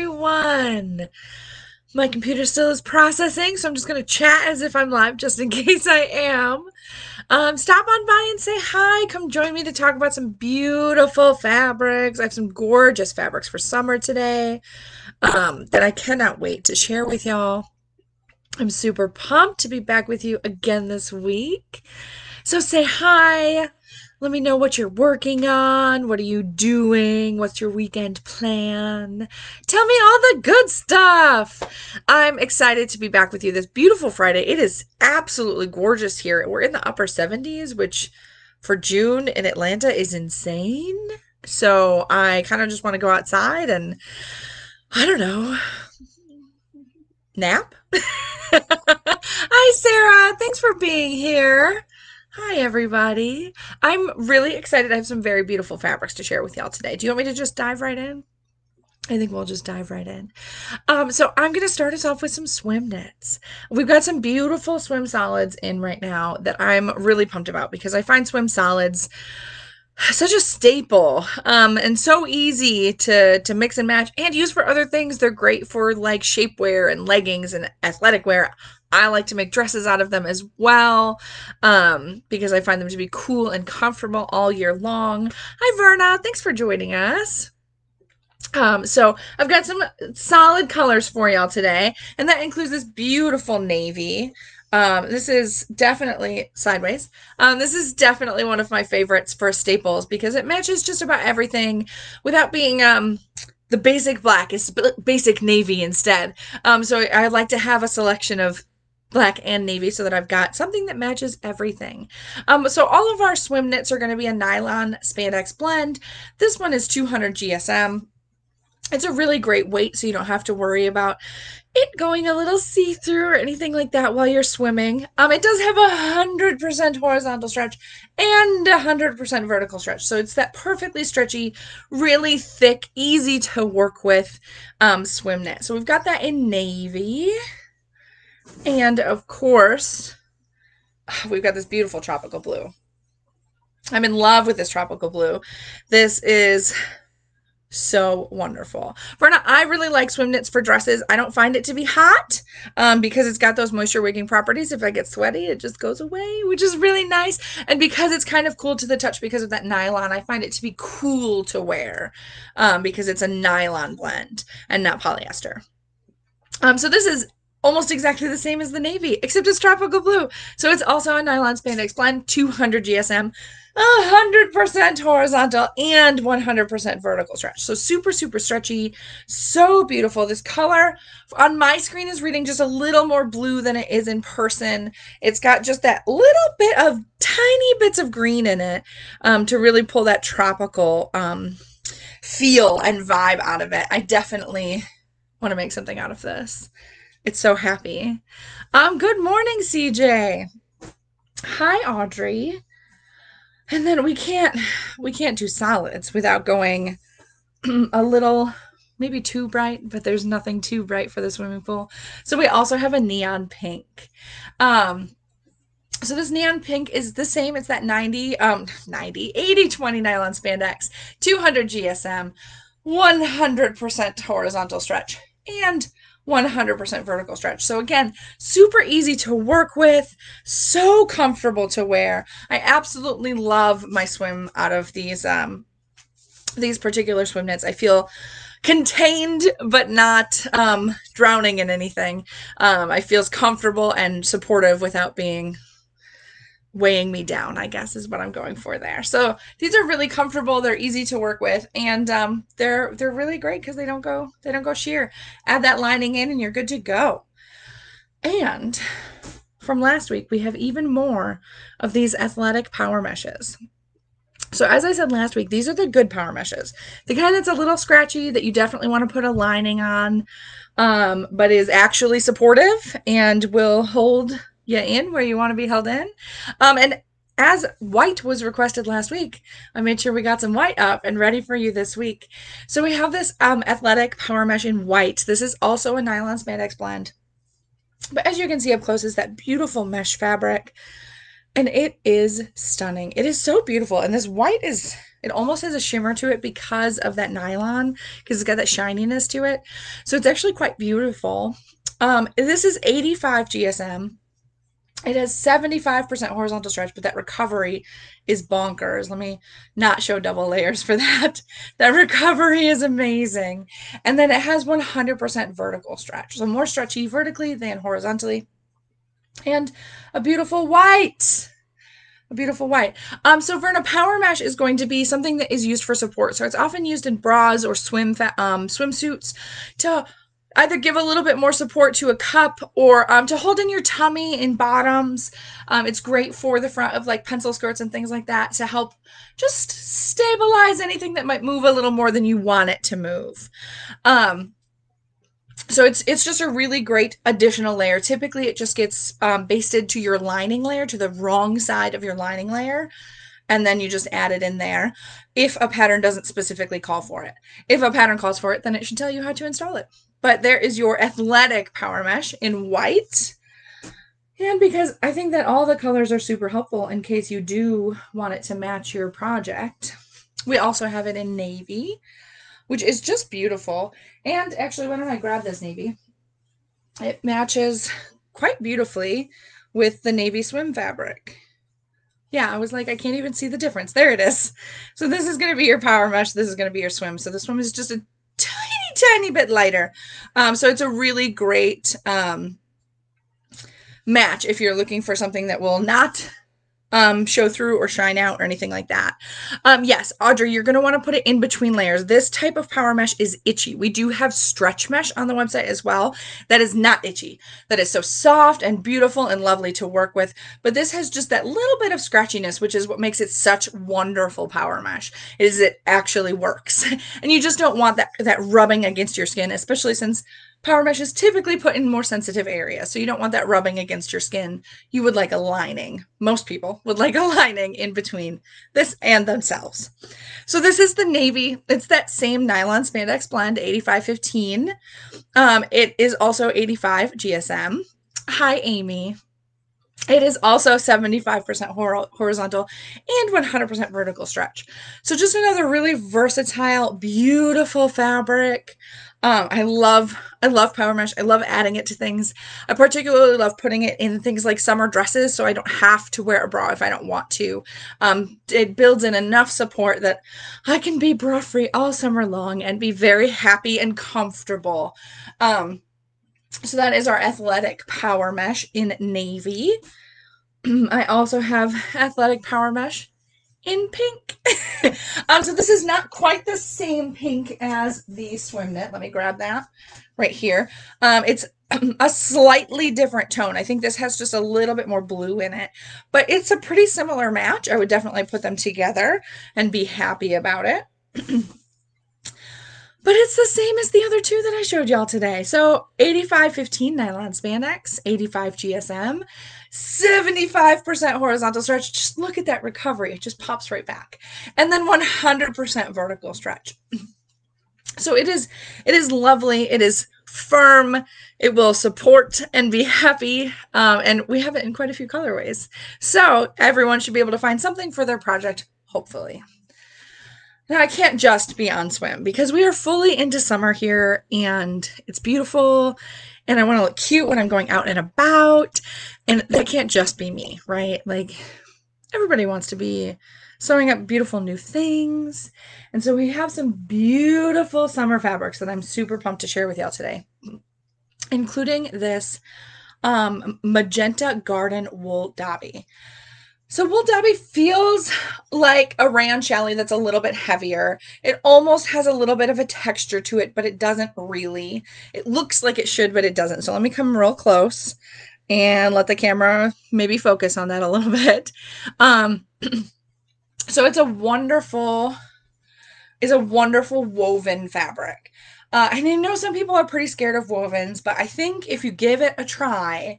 everyone. My computer still is processing, so I'm just going to chat as if I'm live just in case I am. Um, stop on by and say hi. Come join me to talk about some beautiful fabrics. I have some gorgeous fabrics for summer today um, that I cannot wait to share with y'all. I'm super pumped to be back with you again this week. So say hi. Let me know what you're working on. What are you doing? What's your weekend plan? Tell me all the good stuff. I'm excited to be back with you this beautiful Friday. It is absolutely gorgeous here. We're in the upper 70s, which for June in Atlanta is insane. So I kind of just want to go outside and I don't know, nap. Hi, Sarah. Thanks for being here. Hi, everybody. I'm really excited. I have some very beautiful fabrics to share with y'all today. Do you want me to just dive right in? I think we'll just dive right in. Um, so I'm going to start us off with some swim knits. We've got some beautiful swim solids in right now that I'm really pumped about because I find swim solids such a staple um, and so easy to to mix and match and use for other things. They're great for like shapewear and leggings and athletic wear. I like to make dresses out of them as well um, because I find them to be cool and comfortable all year long. Hi, Verna. Thanks for joining us. Um, so I've got some solid colors for y'all today, and that includes this beautiful navy. Um, this is definitely sideways. Um, this is definitely one of my favorites for staples because it matches just about everything without being um, the basic black. It's basic navy instead. Um, so I like to have a selection of black and navy so that I've got something that matches everything. Um, so all of our swim knits are going to be a nylon spandex blend. This one is 200 GSM. It's a really great weight, so you don't have to worry about it going a little see-through or anything like that while you're swimming. Um, it does have a hundred percent horizontal stretch and hundred percent vertical stretch, so it's that perfectly stretchy, really thick, easy to work with um, swim knit. So we've got that in navy. And of course, we've got this beautiful tropical blue. I'm in love with this tropical blue. This is so wonderful. Verna, I really like swim knits for dresses. I don't find it to be hot um, because it's got those moisture wicking properties. If I get sweaty, it just goes away, which is really nice. And because it's kind of cool to the touch because of that nylon, I find it to be cool to wear um, because it's a nylon blend and not polyester. Um, so this is almost exactly the same as the navy, except it's tropical blue. So it's also a nylon spandex blend, 200 GSM, 100% horizontal and 100% vertical stretch. So super, super stretchy, so beautiful. This color on my screen is reading just a little more blue than it is in person. It's got just that little bit of tiny bits of green in it um, to really pull that tropical um, feel and vibe out of it. I definitely want to make something out of this. It's so happy. Um, good morning, CJ. Hi, Audrey. And then we can't we can't do solids without going a little maybe too bright, but there's nothing too bright for the swimming pool. So we also have a neon pink. Um, so this neon pink is the same. It's that 90, um, 90, 80, 20 nylon spandex, 200 GSM, 100% horizontal stretch, and 100% vertical stretch. So again, super easy to work with, so comfortable to wear. I absolutely love my swim out of these um these particular swim knits. I feel contained but not um drowning in anything. Um I feels comfortable and supportive without being weighing me down, I guess is what I'm going for there. So these are really comfortable. They're easy to work with, and um, they're they're really great because they don't go they don't go sheer. Add that lining in, and you're good to go. And from last week, we have even more of these athletic power meshes. So as I said last week, these are the good power meshes. The kind that's a little scratchy that you definitely want to put a lining on, um, but is actually supportive and will hold you in where you want to be held in. Um, and as white was requested last week, I made sure we got some white up and ready for you this week. So we have this um, athletic power mesh in white. This is also a nylon spandex blend. But as you can see up close is that beautiful mesh fabric. And it is stunning. It is so beautiful. And this white is It almost has a shimmer to it because of that nylon, because it's got that shininess to it. So it's actually quite beautiful. Um, this is 85 GSM. It has 75% horizontal stretch, but that recovery is bonkers. Let me not show double layers for that. That recovery is amazing. And then it has 100% vertical stretch. So more stretchy vertically than horizontally. And a beautiful white. A beautiful white. Um, so Verna Power Mesh is going to be something that is used for support. So it's often used in bras or swim um, swimsuits to either give a little bit more support to a cup or um, to hold in your tummy in bottoms. Um, it's great for the front of like pencil skirts and things like that to help just stabilize anything that might move a little more than you want it to move. Um, so it's it's just a really great additional layer. Typically, it just gets um, basted to your lining layer, to the wrong side of your lining layer, and then you just add it in there if a pattern doesn't specifically call for it. If a pattern calls for it, then it should tell you how to install it. But there is your athletic power mesh in white. And because I think that all the colors are super helpful in case you do want it to match your project. We also have it in navy, which is just beautiful. And actually, why don't I grab this navy? It matches quite beautifully with the navy swim fabric. Yeah, I was like, I can't even see the difference. There it is. So this is going to be your power mesh. This is going to be your swim. So this one is just a tiny, tiny bit lighter. Um, so it's a really great um, match if you're looking for something that will not um, show through or shine out or anything like that. Um, yes, Audrey, you're going to want to put it in between layers. This type of power mesh is itchy. We do have stretch mesh on the website as well. That is not itchy. That is so soft and beautiful and lovely to work with. But this has just that little bit of scratchiness, which is what makes it such wonderful power mesh. Is it actually works. and you just don't want that, that rubbing against your skin, especially since Power mesh is typically put in more sensitive areas, so you don't want that rubbing against your skin. You would like a lining. Most people would like a lining in between this and themselves. So this is the navy. It's that same nylon spandex blend, 8515. Um, it is also 85 GSM. Hi, Amy. It is also 75% horizontal and 100% vertical stretch. So just another really versatile, beautiful fabric. Um, I love I love power mesh. I love adding it to things. I particularly love putting it in things like summer dresses so I don't have to wear a bra if I don't want to. Um, it builds in enough support that I can be bra free all summer long and be very happy and comfortable. Um, so that is our athletic power mesh in navy. I also have athletic power mesh in pink. um, so this is not quite the same pink as the swim knit. Let me grab that right here. Um, it's a slightly different tone. I think this has just a little bit more blue in it, but it's a pretty similar match. I would definitely put them together and be happy about it. But it's the same as the other two that I showed y'all today. So 8515 nylon spandex, 85 GSM, 75% horizontal stretch. Just look at that recovery. It just pops right back. And then 100% vertical stretch. So it is it is lovely. It is firm. It will support and be happy. Um, and we have it in quite a few colorways. So everyone should be able to find something for their project, hopefully. Now, I can't just be on swim because we are fully into summer here and it's beautiful and I want to look cute when I'm going out and about. And that can't just be me, right? Like, everybody wants to be sewing up beautiful new things. And so we have some beautiful summer fabrics that I'm super pumped to share with y'all today, including this um, magenta garden wool dobby. So Wool Dobby feels like a rayon challis that's a little bit heavier. It almost has a little bit of a texture to it, but it doesn't really. It looks like it should, but it doesn't. So let me come real close and let the camera maybe focus on that a little bit. Um, so it's a wonderful, is a wonderful woven fabric. Uh, and I know some people are pretty scared of wovens, but I think if you give it a try,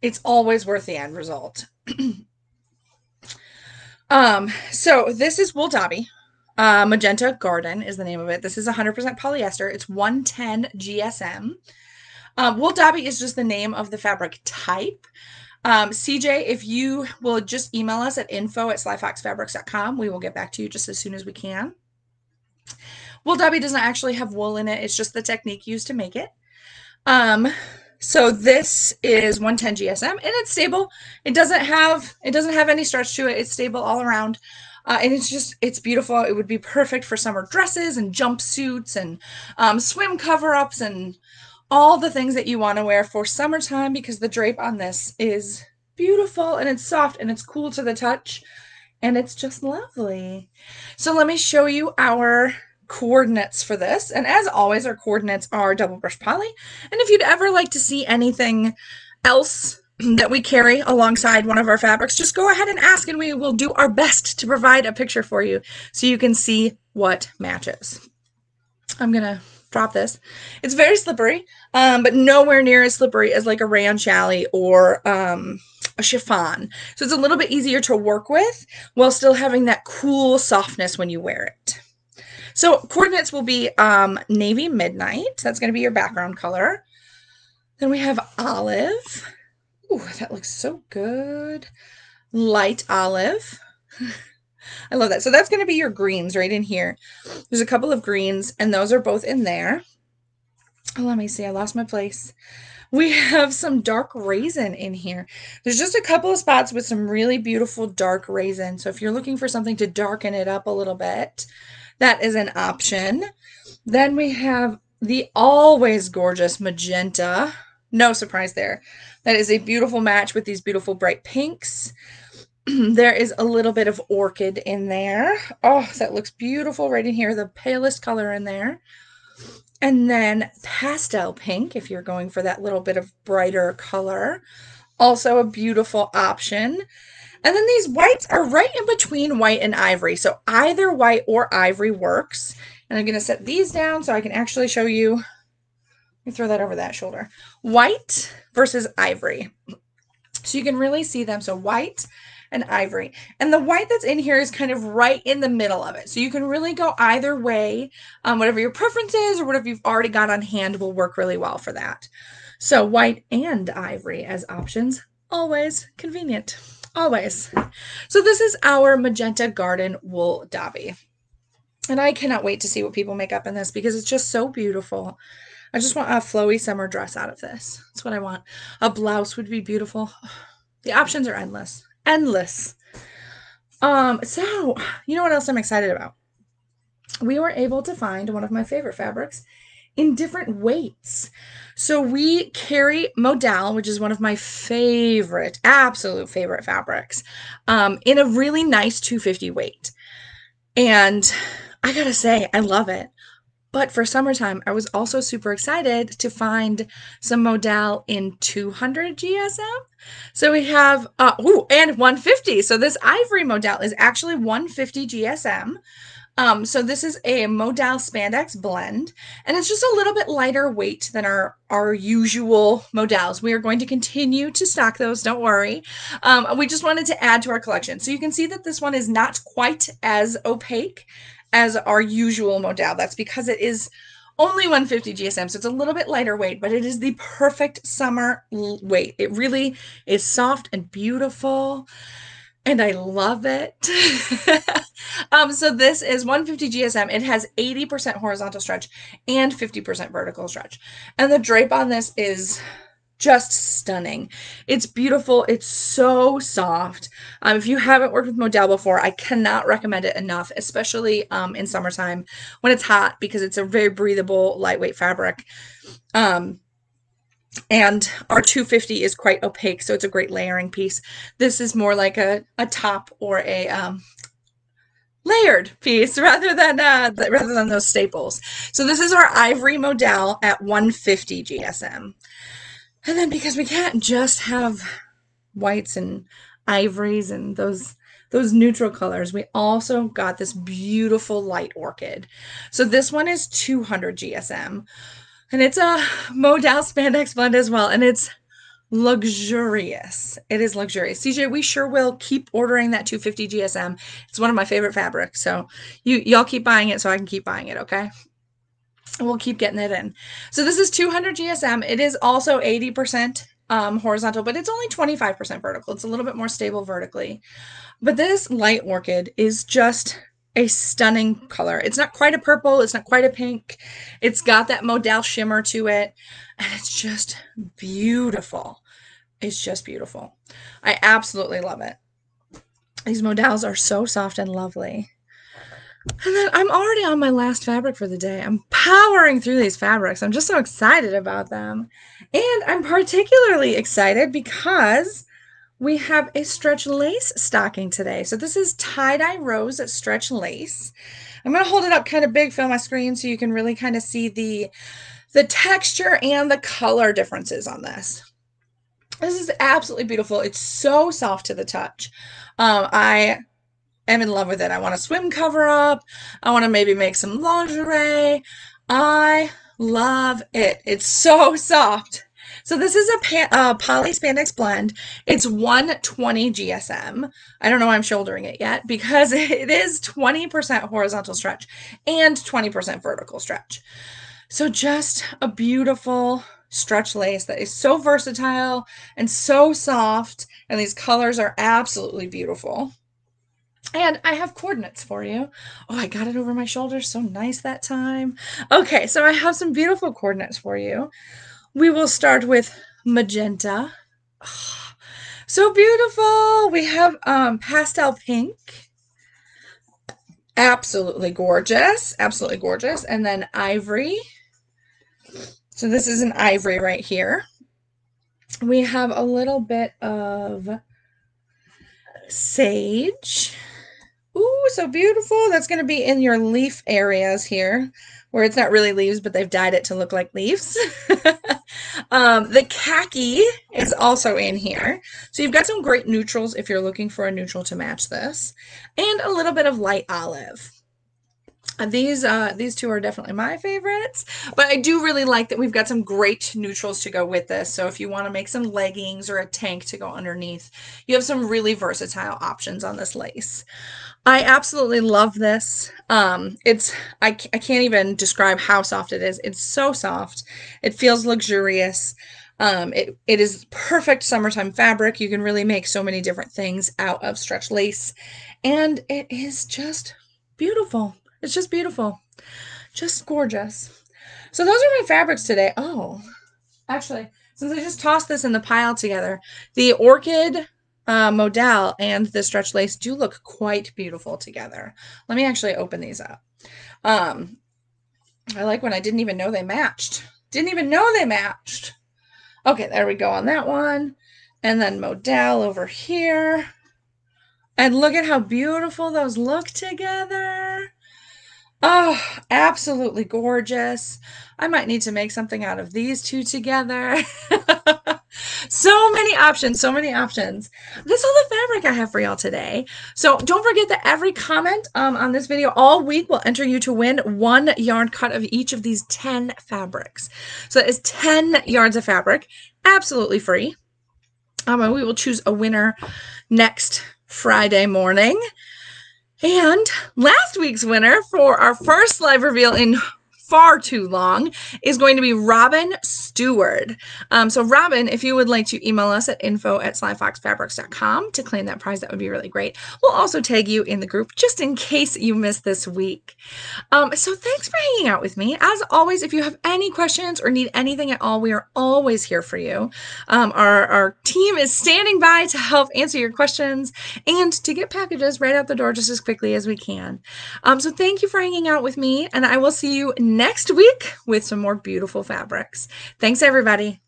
it's always worth the end result. Um, so this is Wool Dobby. Uh, Magenta Garden is the name of it. This is 100% polyester. It's 110 GSM. Um, Wool Dobby is just the name of the fabric type. Um, CJ, if you will just email us at info at slyfoxfabrics.com, we will get back to you just as soon as we can. Wool Dobby does not actually have wool in it. It's just the technique used to make it. Um, so this is 110 GSM and it's stable. It doesn't have it doesn't have any stretch to it. It's stable all around. Uh, and it's just it's beautiful. It would be perfect for summer dresses and jumpsuits and um, swim cover-ups and all the things that you want to wear for summertime because the drape on this is beautiful and it's soft and it's cool to the touch and it's just lovely. So let me show you our coordinates for this. And as always, our coordinates are double brush poly. And if you'd ever like to see anything else that we carry alongside one of our fabrics, just go ahead and ask and we will do our best to provide a picture for you so you can see what matches. I'm going to drop this. It's very slippery, um, but nowhere near as slippery as like a rayon challis or um, a chiffon. So it's a little bit easier to work with while still having that cool softness when you wear it. So coordinates will be um, navy midnight. That's going to be your background color. Then we have olive. Ooh, that looks so good. Light olive. I love that. So that's going to be your greens right in here. There's a couple of greens, and those are both in there. Oh, let me see. I lost my place. We have some dark raisin in here. There's just a couple of spots with some really beautiful dark raisin. So if you're looking for something to darken it up a little bit, that is an option. Then we have the always gorgeous magenta. No surprise there. That is a beautiful match with these beautiful bright pinks. there is a little bit of orchid in there. Oh, that looks beautiful right in here. The palest color in there. And then pastel pink, if you're going for that little bit of brighter color. Also a beautiful option. And then these whites are right in between white and ivory. So either white or ivory works. And I'm going to set these down so I can actually show you. Let me throw that over that shoulder. White versus ivory. So you can really see them. So white and ivory. And the white that's in here is kind of right in the middle of it. So you can really go either way. Um, whatever your preference is or whatever you've already got on hand will work really well for that. So white and ivory as options. Always convenient. Always. So this is our Magenta Garden Wool Dobby. And I cannot wait to see what people make up in this because it's just so beautiful. I just want a flowy summer dress out of this. That's what I want. A blouse would be beautiful. The options are endless. Endless. Um, so you know what else I'm excited about? We were able to find one of my favorite fabrics in different weights. So we carry Modal, which is one of my favorite, absolute favorite fabrics, um, in a really nice 250 weight. And I gotta say, I love it. But for summertime, I was also super excited to find some Modal in 200 GSM. So we have, uh, ooh, and 150. So this ivory Modal is actually 150 GSM. Um, so this is a Modal spandex blend, and it's just a little bit lighter weight than our, our usual Modals. We are going to continue to stock those, don't worry. Um, we just wanted to add to our collection. So you can see that this one is not quite as opaque as our usual Modal. That's because it is only 150 GSM, so it's a little bit lighter weight, but it is the perfect summer weight. It really is soft and beautiful and I love it. um, so this is 150 GSM. It has 80% horizontal stretch and 50% vertical stretch. And the drape on this is just stunning. It's beautiful. It's so soft. Um, if you haven't worked with Modal before, I cannot recommend it enough, especially um, in summertime when it's hot because it's a very breathable, lightweight fabric. Um, and our 250 is quite opaque, so it's a great layering piece. This is more like a, a top or a um, layered piece rather than uh, rather than those staples. So this is our ivory modal at 150 GSM. And then because we can't just have whites and ivories and those those neutral colors, we also got this beautiful light orchid. So this one is 200 GSM. And it's a Modal spandex blend as well. And it's luxurious. It is luxurious. CJ, we sure will keep ordering that 250 GSM. It's one of my favorite fabrics. So you y'all keep buying it so I can keep buying it, okay? We'll keep getting it in. So this is 200 GSM. It is also 80% um, horizontal, but it's only 25% vertical. It's a little bit more stable vertically. But this light orchid is just a stunning color. It's not quite a purple. It's not quite a pink. It's got that modal shimmer to it. And it's just beautiful. It's just beautiful. I absolutely love it. These modals are so soft and lovely. And then I'm already on my last fabric for the day. I'm powering through these fabrics. I'm just so excited about them. And I'm particularly excited because we have a stretch lace stocking today. So this is tie-dye rose stretch lace. I'm going to hold it up kind of big, fill my screen so you can really kind of see the, the texture and the color differences on this. This is absolutely beautiful. It's so soft to the touch. Um, I am in love with it. I want a swim cover up. I want to maybe make some lingerie. I love it. It's so soft. So this is a uh, poly spandex blend. It's 120 GSM. I don't know why I'm shouldering it yet because it is 20% horizontal stretch and 20% vertical stretch. So just a beautiful stretch lace that is so versatile and so soft. And these colors are absolutely beautiful. And I have coordinates for you. Oh, I got it over my shoulder. So nice that time. Okay, so I have some beautiful coordinates for you. We will start with magenta. Oh, so beautiful. We have um, pastel pink. Absolutely gorgeous. Absolutely gorgeous. And then ivory. So this is an ivory right here. We have a little bit of sage. Ooh, so beautiful. That's going to be in your leaf areas here where it's not really leaves, but they've dyed it to look like leaves. um, the khaki is also in here. So you've got some great neutrals if you're looking for a neutral to match this. And a little bit of light olive. These uh, these two are definitely my favorites, but I do really like that we've got some great neutrals to go with this. So if you want to make some leggings or a tank to go underneath, you have some really versatile options on this lace. I absolutely love this. Um, it's I, I can't even describe how soft it is. It's so soft. It feels luxurious. Um, it, it is perfect summertime fabric. You can really make so many different things out of stretch lace. And it is just beautiful. It's just beautiful. Just gorgeous. So those are my fabrics today. Oh, actually, since I just tossed this in the pile together, the orchid uh, modal and the stretch lace do look quite beautiful together. Let me actually open these up. Um, I like when I didn't even know they matched. Didn't even know they matched. Okay, there we go on that one. And then modal over here. And look at how beautiful those look together. Oh, absolutely gorgeous. I might need to make something out of these two together. so many options, so many options. That's all the fabric I have for y'all today. So don't forget that every comment um, on this video all week will enter you to win one yarn cut of each of these 10 fabrics. So that is 10 yards of fabric, absolutely free. Um, and we will choose a winner next Friday morning. And last week's winner for our first live reveal in far too long is going to be Robin Stewart. Um, so Robin, if you would like to email us at info at slyfoxfabrics.com to claim that prize, that would be really great. We'll also tag you in the group just in case you missed this week. Um, so thanks for hanging out with me. As always, if you have any questions or need anything at all, we are always here for you. Um, our, our team is standing by to help answer your questions and to get packages right out the door just as quickly as we can. Um, so thank you for hanging out with me, and I will see you next week with some more beautiful fabrics. Thanks, everybody.